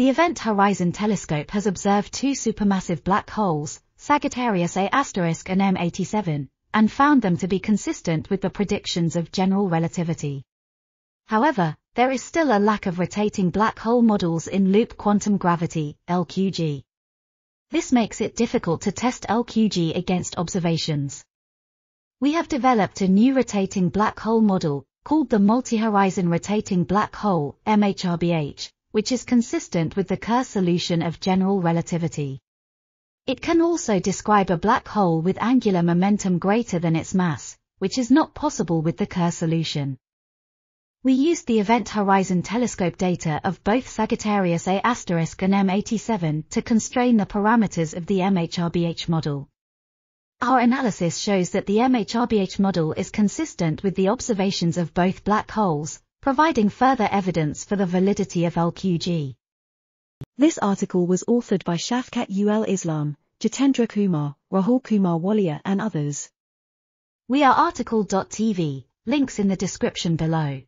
The Event Horizon Telescope has observed two supermassive black holes, Sagittarius A** and M87, and found them to be consistent with the predictions of general relativity. However, there is still a lack of rotating black hole models in loop quantum gravity, LQG. This makes it difficult to test LQG against observations. We have developed a new rotating black hole model, called the Multi-Horizon Rotating Black Hole, MHRBH, which is consistent with the Kerr solution of general relativity. It can also describe a black hole with angular momentum greater than its mass, which is not possible with the Kerr solution. We used the Event Horizon Telescope data of both Sagittarius A** and M87 to constrain the parameters of the MHRBH model. Our analysis shows that the MHRBH model is consistent with the observations of both black holes, providing further evidence for the validity of LQG. This article was authored by Shafqat Ul Islam, Jitendra Kumar, Rahul Kumar Walia and others. We are RTCL.TV, links in the description below.